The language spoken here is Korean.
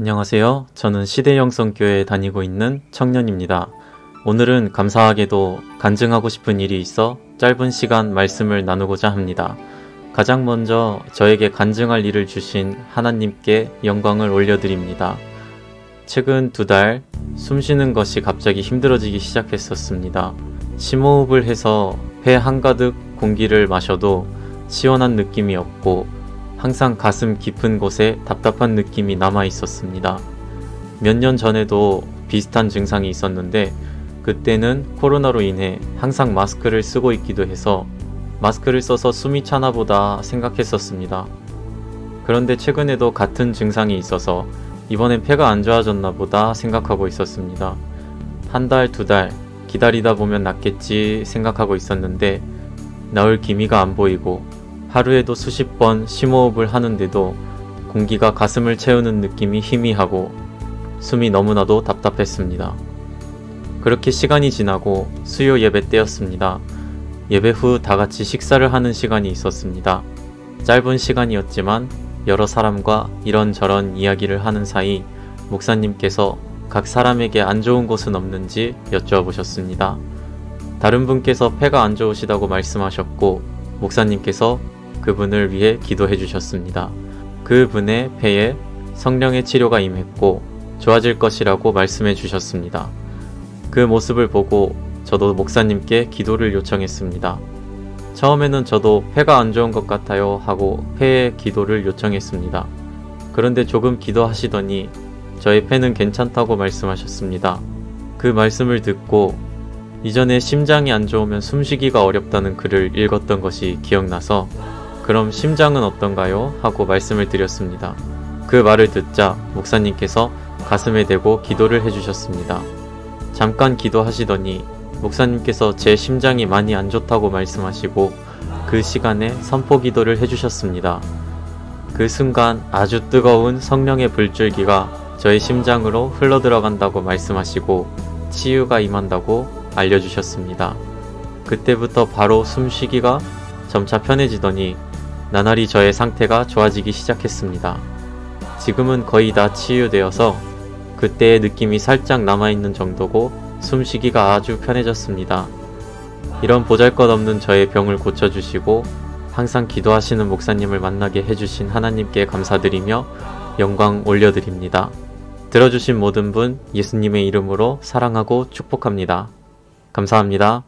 안녕하세요. 저는 시대영성교회에 다니고 있는 청년입니다. 오늘은 감사하게도 간증하고 싶은 일이 있어 짧은 시간 말씀을 나누고자 합니다. 가장 먼저 저에게 간증할 일을 주신 하나님께 영광을 올려드립니다. 최근 두 달 숨 쉬는 것이 갑자기 힘들어지기 시작했었습니다. 심호흡을 해서 배 한가득 공기를 마셔도 시원한 느낌이 없고 항상 가슴 깊은 곳에 답답한 느낌이 남아 있었습니다. 몇 년 전에도 비슷한 증상이 있었는데 그때는 코로나로 인해 항상 마스크를 쓰고 있기도 해서 마스크를 써서 숨이 차나 보다 생각했었습니다. 그런데 최근에도 같은 증상이 있어서 이번엔 폐가 안 좋아졌나 보다 생각하고 있었습니다. 한 달, 두 달 기다리다 보면 낫겠지 생각하고 있었는데 나을 기미가 안 보이고 하루에도 수십 번 심호흡을 하는데도 공기가 가슴을 채우는 느낌이 희미하고 숨이 너무나도 답답했습니다. 그렇게 시간이 지나고 수요 예배 때였습니다. 예배 후 다 같이 식사를 하는 시간이 있었습니다. 짧은 시간이었지만 여러 사람과 이런저런 이야기를 하는 사이 목사님께서 각 사람에게 안 좋은 곳은 없는지 여쭈어보셨습니다. 다른 분께서 폐가 안 좋으시다고 말씀하셨고 목사님께서 그분을 위해 기도해 주셨습니다. 그분의 폐에 성령의 치료가 임했고 좋아질 것이라고 말씀해 주셨습니다. 그 모습을 보고 저도 목사님께 기도를 요청했습니다. 처음에는 저도 폐가 안 좋은 것 같아요 하고 폐에 기도를 요청했습니다. 그런데 조금 기도하시더니 저의 폐는 괜찮다고 말씀하셨습니다. 그 말씀을 듣고 이전에 심장이 안 좋으면 숨쉬기가 어렵다는 글을 읽었던 것이 기억나서 그럼 심장은 어떤가요? 하고 말씀을 드렸습니다. 그 말을 듣자 목사님께서 가슴에 대고 기도를 해주셨습니다. 잠깐 기도하시더니 목사님께서 제 심장이 많이 안 좋다고 말씀하시고 그 시간에 선포 기도를 해주셨습니다. 그 순간 아주 뜨거운 성령의 불줄기가 저의 심장으로 흘러들어간다고 말씀하시고 치유가 임한다고 알려주셨습니다. 그때부터 바로 숨쉬기가 점차 편해지더니 나날이 저의 상태가 좋아지기 시작했습니다. 지금은 거의 다 치유되어서 그때의 느낌이 살짝 남아있는 정도고 숨쉬기가 아주 편해졌습니다. 이런 보잘것 없는 저의 병을 고쳐주시고 항상 기도하시는 목사님을 만나게 해주신 하나님께 감사드리며 영광 올려드립니다. 들어주신 모든 분 예수님의 이름으로 사랑하고 축복합니다. 감사합니다.